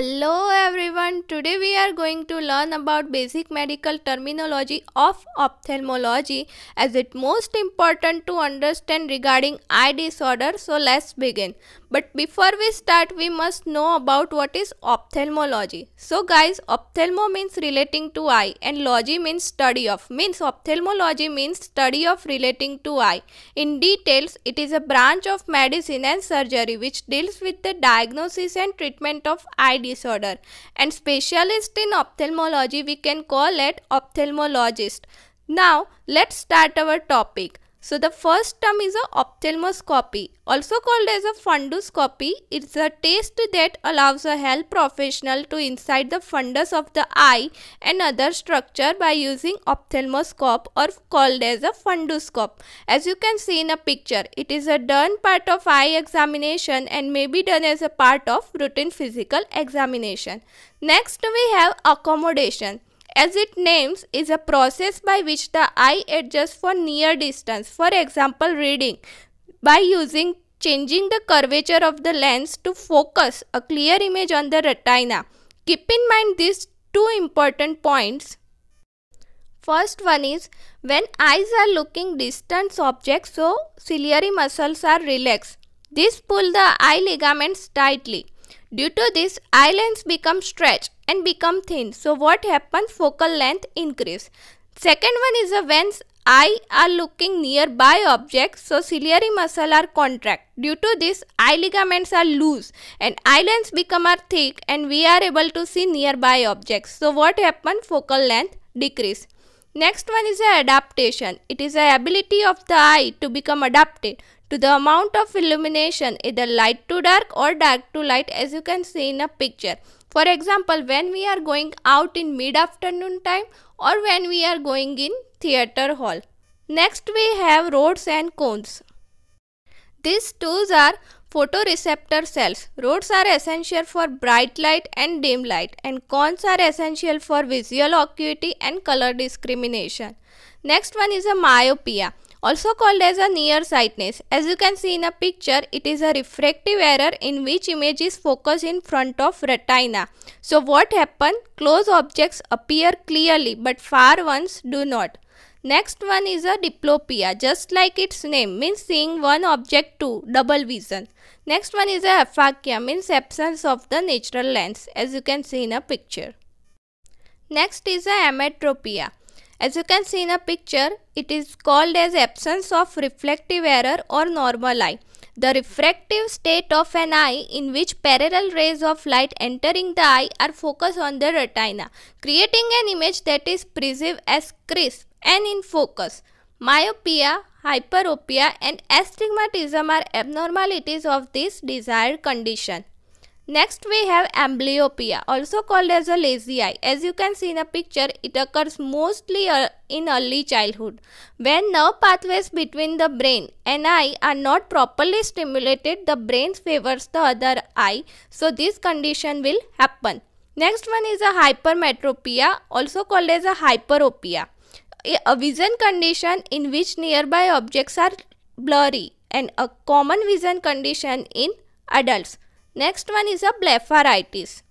Hello everyone, today we are going to learn about basic medical terminology of ophthalmology as it most important to understand regarding eye disorder. So let's begin. But before we start, we must know about what is ophthalmology. So guys, ophthalmo means relating to eye and logy means study of. Means ophthalmology means study of relating to eye. In details, it is a branch of medicine and surgery which deals with the diagnosis and treatment of eye disorder. And specialist in ophthalmology, we can call it ophthalmologist. Now, let's start our topic. So the first term is a ophthalmoscopy, also called as a funduscopy. It's a test that allows a health professional to inside the fundus of the eye and other structure by using ophthalmoscope or called as a funduscope. As you can see in a picture, it is a done part of eye examination and may be done as a part of routine physical examination. Next we have accommodation as it names is a process by which the eye adjusts for near distance. For example, reading by using changing the curvature of the lens to focus a clear image on the retina. Keep in mind these two important points. First one is when eyes are looking distant objects so ciliary muscles are relaxed. This pull the eye ligaments tightly. Due to this, eye lens become stretched and become thin. So what happens? Focal length increase. Second one is a when eye are looking nearby objects, so ciliary muscle are contract. Due to this, eye ligaments are loose and eye lens become are thick and we are able to see nearby objects. So what happens? Focal length decrease. Next one is adaptation. It is a ability of the eye to become adapted to the amount of illumination either light to dark or dark to light as you can see in a picture. For example, when we are going out in mid-afternoon time or when we are going in theater hall. Next we have rods and cones. These tools are photoreceptor cells. Rods are essential for bright light and dim light and cones are essential for visual acuity and color discrimination. Next one is a myopia also called as a nearsightedness. As you can see in a picture, it is a refractive error in which image is focused in front of retina. So what happen? Close objects appear clearly but far ones do not. Next one is a diplopia, just like its name, means seeing one object to double vision. Next one is a aphakia, means absence of the natural lens, as you can see in a picture. Next is a emmetropia. As you can see in a picture, it is called as absence of reflective error or normal eye. The refractive state of an eye in which parallel rays of light entering the eye are focused on the retina, creating an image that is perceived as crisp and in focus. Myopia, hyperopia and astigmatism are abnormalities of this desired condition. Next we have amblyopia also called as a lazy eye. As you can see in a picture it occurs mostly uh, in early childhood. When nerve pathways between the brain and eye are not properly stimulated the brain favors the other eye so this condition will happen. Next one is a hypermetropia also called as a hyperopia. A vision condition in which nearby objects are blurry and a common vision condition in adults. Next one is a blepharitis.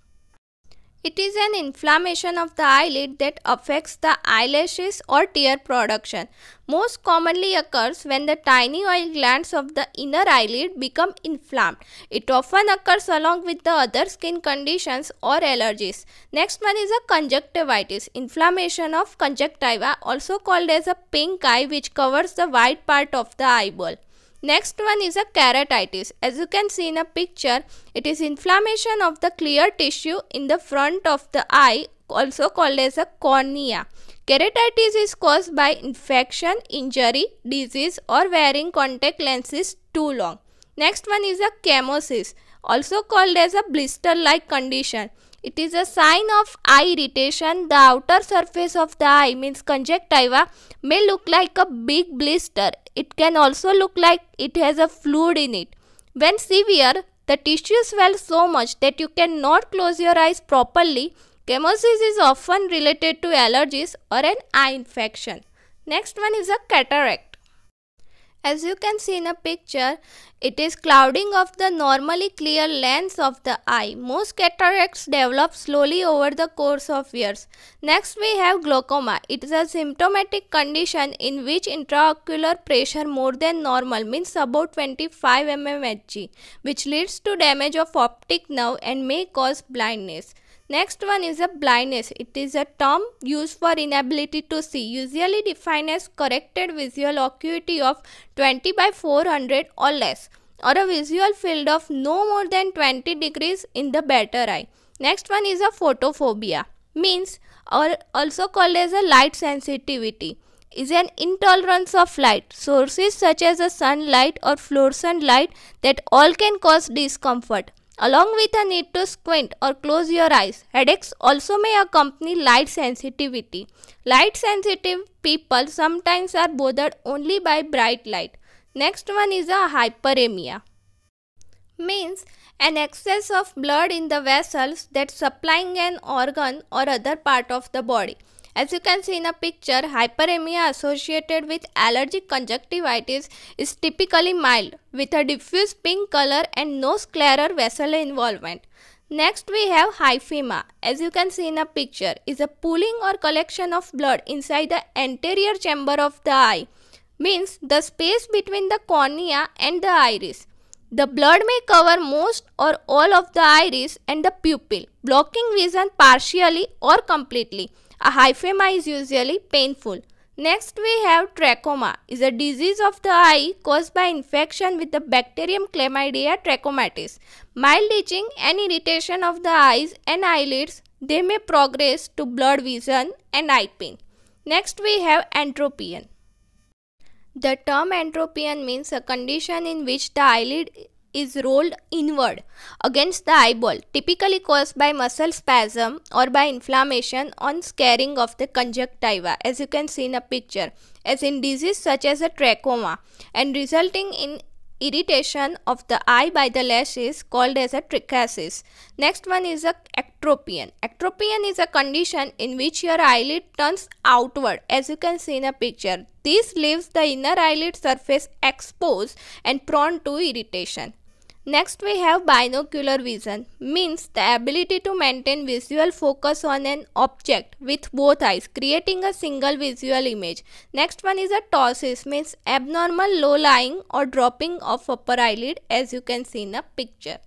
It is an inflammation of the eyelid that affects the eyelashes or tear production. Most commonly occurs when the tiny oil glands of the inner eyelid become inflamed. It often occurs along with the other skin conditions or allergies. Next one is a conjunctivitis, inflammation of conjunctiva also called as a pink eye which covers the white part of the eyeball. Next one is a keratitis. As you can see in a picture, it is inflammation of the clear tissue in the front of the eye also called as a cornea. Keratitis is caused by infection, injury, disease or wearing contact lenses too long. Next one is a chemosis also called as a blister-like condition. It is a sign of eye irritation. The outer surface of the eye means conjunctiva may look like a big blister. It can also look like it has a fluid in it. When severe, the tissue swells so much that you cannot close your eyes properly. Chemosis is often related to allergies or an eye infection. Next one is a cataract. As you can see in a picture, it is clouding of the normally clear lens of the eye. Most cataracts develop slowly over the course of years. Next we have glaucoma. It is a symptomatic condition in which intraocular pressure more than normal means about 25 mmHg which leads to damage of optic nerve and may cause blindness. Next one is a blindness. It is a term used for inability to see, usually defined as corrected visual acuity of 20 by 400 or less, or a visual field of no more than 20 degrees in the better eye. Next one is a photophobia, means or also called as a light sensitivity is an intolerance of light sources such as the sunlight or fluorescent light that all can cause discomfort Along with a need to squint or close your eyes, headaches also may accompany light sensitivity. Light sensitive people sometimes are bothered only by bright light. Next one is a hyperemia. Means an excess of blood in the vessels that supplying an organ or other part of the body. As you can see in a picture, hyperemia associated with allergic conjunctivitis is typically mild with a diffuse pink color and no scleral vessel involvement. Next we have hyphema. As you can see in a picture, is a pooling or collection of blood inside the anterior chamber of the eye. Means the space between the cornea and the iris. The blood may cover most or all of the iris and the pupil, blocking vision partially or completely. A hyphema is usually painful. Next we have trachoma is a disease of the eye caused by infection with the bacterium chlamydia trachomatis. Mild itching and irritation of the eyes and eyelids they may progress to blurred vision and eye pain. Next we have entropion. The term entropion means a condition in which the eyelid is rolled inward against the eyeball, typically caused by muscle spasm or by inflammation on scarring of the conjunctiva, as you can see in a picture, as in disease such as a trachoma, and resulting in irritation of the eye by the lashes called as a trichiasis. Next one is a ectropion. Ectropion is a condition in which your eyelid turns outward as you can see in a picture. This leaves the inner eyelid surface exposed and prone to irritation. Next we have binocular vision means the ability to maintain visual focus on an object with both eyes creating a single visual image. Next one is a ptosis means abnormal low lying or dropping of upper eyelid as you can see in the picture.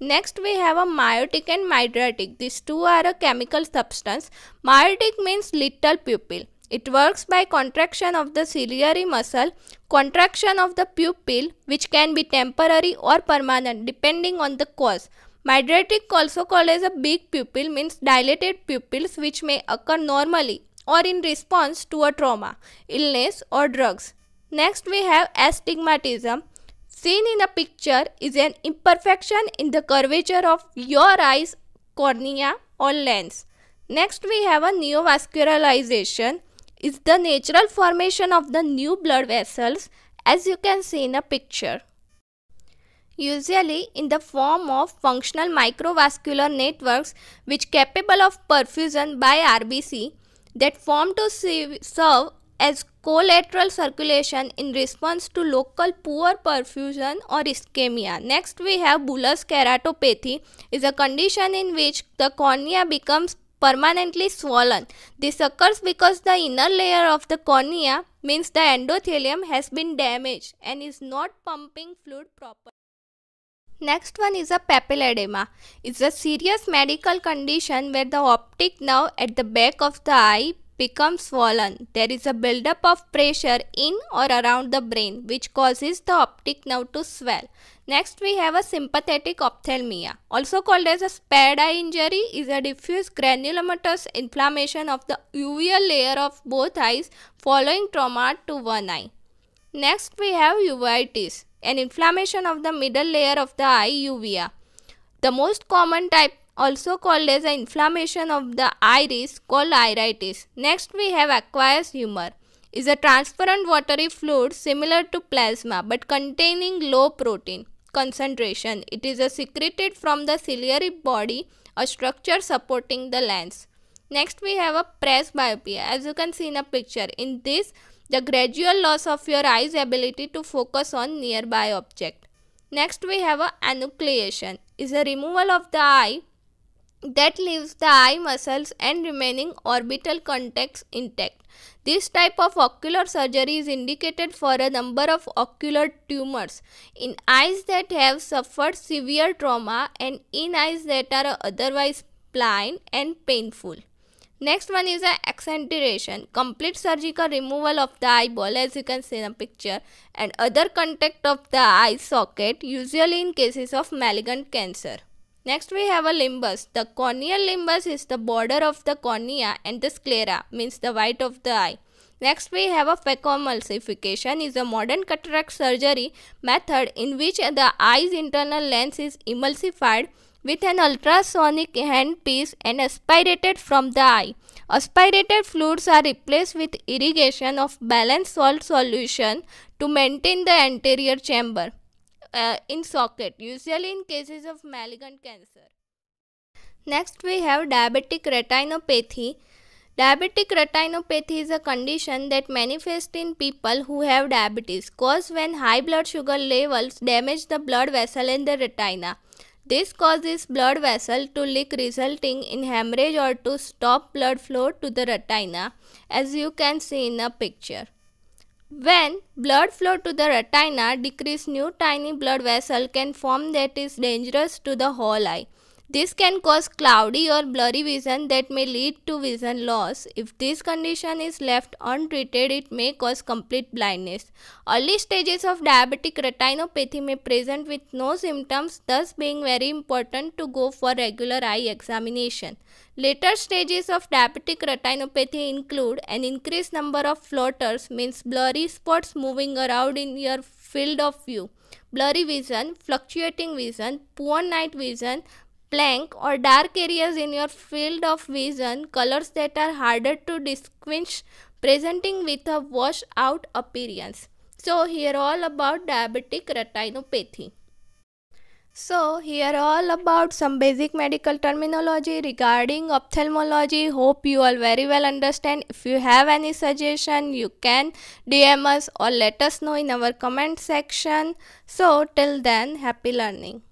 Next we have a miotic and mydriatic. These two are a chemical substance. Miotic means little pupil it works by contraction of the ciliary muscle, contraction of the pupil which can be temporary or permanent depending on the cause. Mydriatic also called as a big pupil means dilated pupils which may occur normally or in response to a trauma, illness or drugs. Next we have astigmatism. Seen in a picture is an imperfection in the curvature of your eyes, cornea or lens. Next we have a neovascularization is the natural formation of the new blood vessels as you can see in a picture. Usually in the form of functional microvascular networks which capable of perfusion by RBC that form to serve as collateral circulation in response to local poor perfusion or ischemia. Next we have bullous keratopathy is a condition in which the cornea becomes permanently swollen. This occurs because the inner layer of the cornea means the endothelium has been damaged and is not pumping fluid properly. Next one is a papilledema. It's a serious medical condition where the optic nerve at the back of the eye becomes swollen. There is a buildup of pressure in or around the brain which causes the optic nerve to swell. Next we have a sympathetic ophthalmia. Also called as a spared eye injury is a diffuse granulomatous inflammation of the uveal layer of both eyes following trauma to one eye. Next we have uveitis, an inflammation of the middle layer of the eye uvea. The most common type also called as an inflammation of the iris called iritis. Next we have aqueous humor is a transparent watery fluid similar to plasma but containing low protein concentration. It is secreted from the ciliary body, a structure supporting the lens. Next we have a press presbyopia as you can see in a picture. In this the gradual loss of your eye's ability to focus on nearby object. Next we have a enucleation is a removal of the eye that leaves the eye muscles and remaining orbital contacts intact. This type of ocular surgery is indicated for a number of ocular tumors in eyes that have suffered severe trauma and in eyes that are otherwise blind and painful. Next one is a exenteration, complete surgical removal of the eyeball as you can see in the picture and other contact of the eye socket usually in cases of malignant cancer. Next we have a limbus. The corneal limbus is the border of the cornea and the sclera means the white of the eye. Next we have a phacoemulsification is a modern cataract surgery method in which the eye's internal lens is emulsified with an ultrasonic handpiece and aspirated from the eye. Aspirated fluids are replaced with irrigation of balanced salt solution to maintain the anterior chamber uh, in socket, usually in cases of malignant cancer. Next, we have diabetic retinopathy. Diabetic retinopathy is a condition that manifests in people who have diabetes, caused when high blood sugar levels damage the blood vessel in the retina. This causes blood vessel to leak resulting in hemorrhage or to stop blood flow to the retina as you can see in the picture. When blood flow to the retina decrease new tiny blood vessel can form that is dangerous to the whole eye. This can cause cloudy or blurry vision that may lead to vision loss. If this condition is left untreated, it may cause complete blindness. Early stages of diabetic retinopathy may present with no symptoms, thus being very important to go for regular eye examination. Later stages of diabetic retinopathy include an increased number of floaters means blurry spots moving around in your field of view, blurry vision, fluctuating vision, poor night vision, blank or dark areas in your field of vision, colors that are harder to distinguish, presenting with a washed out appearance. So here all about diabetic retinopathy. So here all about some basic medical terminology regarding ophthalmology. Hope you all very well understand. If you have any suggestion you can DM us or let us know in our comment section. So till then happy learning.